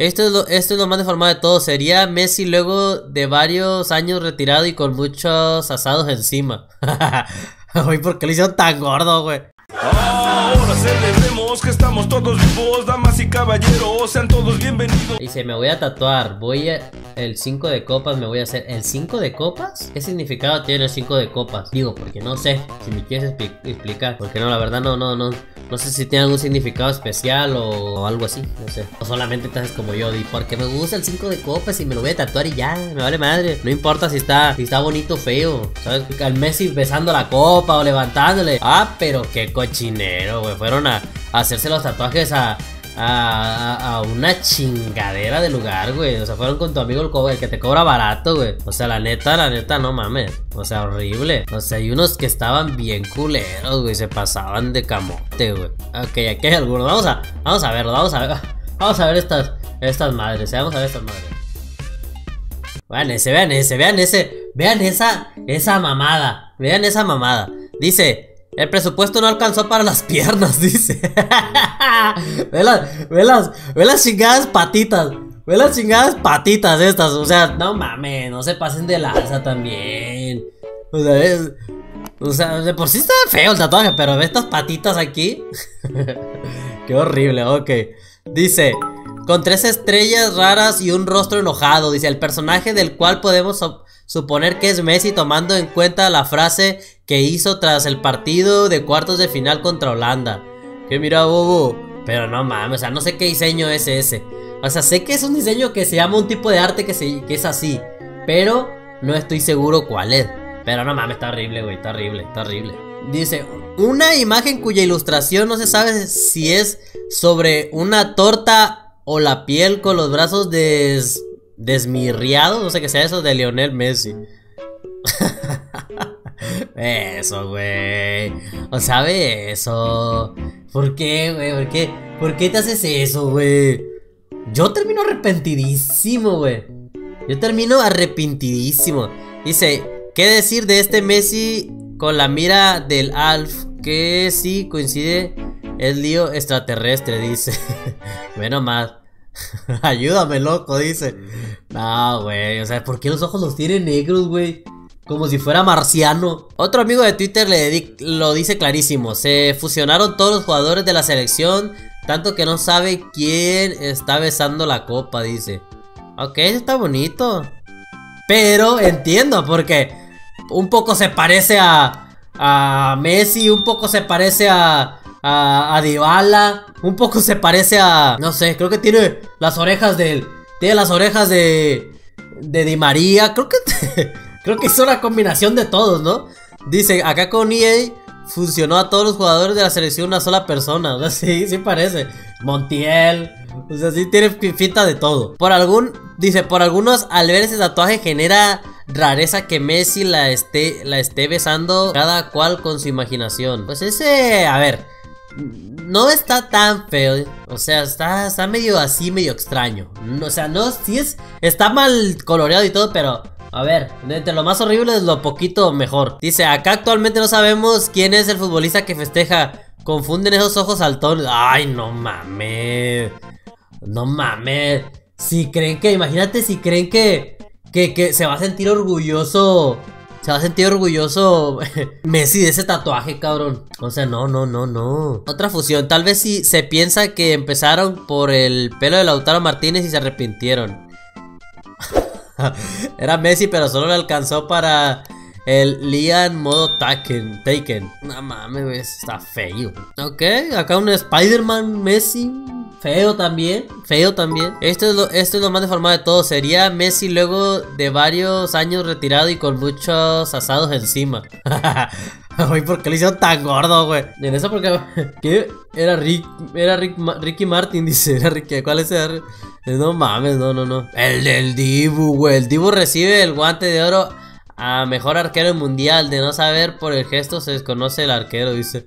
Esto es, lo, esto es lo más deformado de todo. Sería Messi luego de varios años retirado y con muchos asados encima. Uy, ¿por qué le hicieron tan gordo, güey? Ahora celebremos que estamos todos vivos, damas y caballeros, sean todos bienvenidos. Dice, me voy a tatuar, voy a... El 5 de copas me voy a hacer... ¿El 5 de copas? ¿Qué significado tiene el 5 de copas? Digo, porque no sé, si me quieres expli- explicar. Porque no, la verdad no, no, no. No sé si tiene algún significado especial o, algo así, no sé. O solamente te haces como yo, di, porque me gusta el 5 de copas y me lo voy a tatuar y ya, me vale madre. No importa si está, si está bonito o feo. ¿Sabes? Al Messi besando la copa o levantándole. Ah, pero qué cochinero, güey. Fueron a hacerse los tatuajes a, a, a- una chingadera de lugar, güey. O sea, fueron con tu amigo el, co- el que te cobra barato, güey. O sea, la neta, la neta, no mames. O sea, horrible. O sea, hay unos que estaban bien culeros, güey. Se pasaban de camote, güey. Ok, aquí hay algunos. Vamos a, vamos a verlo, vamos a ver. Vamos a ver estas, estas madres. eh, Vamos a ver estas madres. Vean ese, vean ese, vean ese, vean esa, esa mamada, vean esa mamada. Dice, el presupuesto no alcanzó para las piernas, dice. ve, las, ve, las, ve las chingadas patitas, ve las chingadas patitas estas. O sea, no mames, no se pasen de lanza también. O sea, o sea, de por sí está feo el tatuaje, pero ve estas patitas aquí. Qué horrible, ok. Dice, con tres estrellas raras y un rostro enojado. Dice, el personaje del cual podemos suponer que es Messi tomando en cuenta la frase que hizo tras el partido de cuartos de final contra Holanda. Que mira, bobo. Pero no mames, o sea, no sé qué diseño es ese. O sea, sé que es un diseño que se llama un tipo de arte que, es así. Pero no estoy seguro cuál es. Pero no mames, está horrible, güey. Está horrible, está horrible. Dice, una imagen cuya ilustración no se sabe si es sobre una torta o la piel con los brazos des, desmirriados. No sé qué sea eso de Lionel Messi. Eso, güey. O sea, eso. ¿Por qué, güey? ¿Por qué? ¿Por qué te haces eso, güey? Yo termino arrepentidísimo, güey. Yo termino arrepentidísimo. Dice, ¿qué decir de este Messi con la mira del Alf? Que sí coincide el lío extraterrestre, dice. bueno, más. Ayúdame, loco, dice. No, güey. O sea, ¿por qué los ojos los tiene negros, güey? Como si fuera marciano. Otro amigo de Twitter le lo dice clarísimo. Se fusionaron todos los jugadores de la selección. Tanto que no sabe quién está besando la copa, dice. Ok, está bonito. Pero entiendo, porque un poco se parece a, a Messi, un poco se parece a, a, a Dybala, un poco se parece a... No sé, creo que tiene las orejas del... Tiene las orejas de... De Di María, creo que... creo que es una combinación de todos, ¿no? Dice, acá con EA funcionó a todos los jugadores de la selección una sola persona. Sí, sí parece. Montiel. O sea, sí tiene pi- pinta de todo. Por algún, dice, por algunos al ver ese tatuaje genera rareza que Messi la esté, la esté besando cada cual con su imaginación. Pues ese, a ver, no está tan feo. O sea, está, está medio así, medio extraño. O sea, no, sí es, está mal coloreado y todo, pero a ver, entre lo más horrible es lo poquito mejor. Dice, acá actualmente no sabemos quién es el futbolista que festeja. Confunden esos ojos saltones. Ay, no mames. No mames. Si creen que, imagínate si creen que, que, que se va a sentir orgulloso. Se va a sentir orgulloso Messi de ese tatuaje, cabrón. O sea, no, no, no, no. Otra fusión. Tal vez si se piensa que empezaron por el pelo de Lautaro Martínez y se arrepintieron. Era Messi, pero solo le alcanzó para el Lian modo Taken. Taken. No mames, está feo. Ok, acá un Spider-Man Messi. Feo también, feo también. Esto es, lo, esto es lo más deformado de todo. Sería Messi luego de varios años retirado y con muchos asados encima. Uy, ¿por qué le hicieron tan gordo, güey? En eso porque... ¿Qué? Era Rick... Era Rick, Ricky Martin, dice. Era Ricky... ¿Cuál es ese? No mames, no, no, no. El del Dibu, güey. El Dibu recibe el guante de oro a mejor arquero mundial. De no saber por el gesto se desconoce el arquero, dice.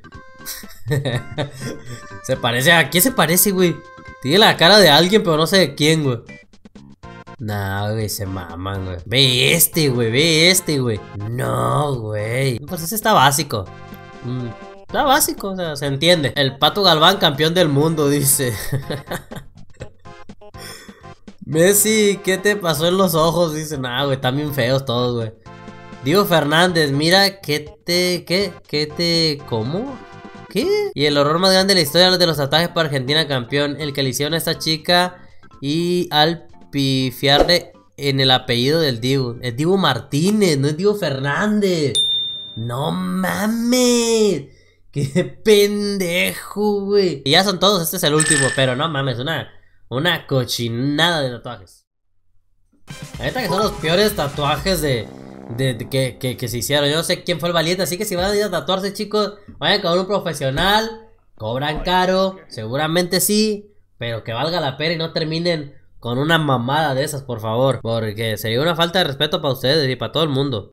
se parece... ¿A quién se parece, güey? Tiene la cara de alguien, pero no sé de quién, güey. No, güey, se maman, güey. Ve este, güey, ve este, güey. No, güey. Pues ese está básico. Mm, está básico, o sea, se entiende. El Pato Galván, campeón del mundo, dice. Messi, ¿qué te pasó en los ojos? Dice, nah, güey, están bien feos todos, güey. Diego Fernández, mira, ¿qué te. ¿Qué? ¿Qué te. ¿Cómo? ¿Qué? Y el horror más grande de la historia de los ataques para Argentina campeón. El que le hicieron a esta chica y al pifiarle en el apellido del Diego. Es Diego Martínez, no es Diego Fernández. No mames. Qué pendejo, güey. Y ya son todos, este es el último, pero no mames, una, una cochinada de tatuajes. Ahorita que son los peores tatuajes de, de, de que, que, que, se hicieron. Yo no sé quién fue el valiente, así que si van a ir a tatuarse, chicos, vayan con un profesional. Cobran caro, seguramente sí, pero que valga la pena y no terminen con una mamada de esas, por favor. Porque sería una falta de respeto para ustedes y para todo el mundo.